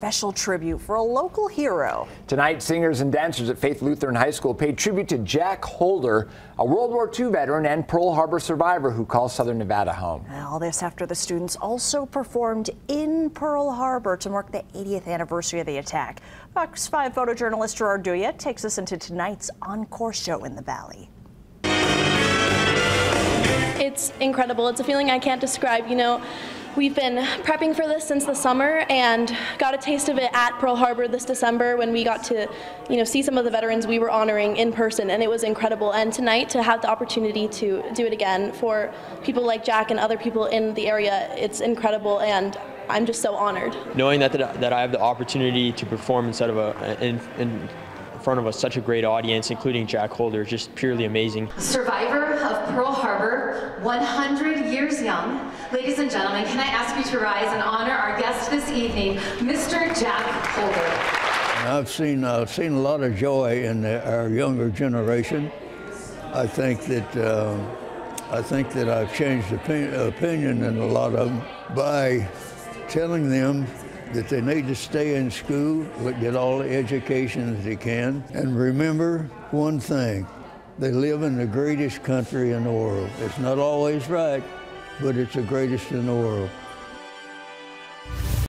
Special tribute for a local hero. Tonight, singers and dancers at Faith Lutheran High School paid tribute to Jack Holder, a World War II veteran and Pearl Harbor survivor who calls Southern Nevada home. All this after the students also performed in Pearl Harbor to mark the 80th anniversary of the attack. Fox 5 photojournalist Gerard Duya takes us into tonight's encore show in the Valley. It's incredible. It's a feeling I can't describe. You know, We've been prepping for this since the summer and got a taste of it at Pearl Harbor this December when we got to, you know, see some of the veterans we were honoring in person and it was incredible. And tonight to have the opportunity to do it again for people like Jack and other people in the area, it's incredible and I'm just so honored. Knowing that, that I have the opportunity to perform instead of a, in, in front of us such a great audience, including Jack Holder, just purely amazing. Survivor of Pearl Harbor, 100 years young. Ladies and gentlemen, can I ask you to rise and honor our guest this evening, Mr. Jack Holder. I've seen, uh, seen a lot of joy in the, our younger generation. I think that uh, I think that I've changed opinion in a lot of them by telling them that they need to stay in school, get all the education that they can, and remember one thing, they live in the greatest country in the world. It's not always right, but it's the greatest in the world.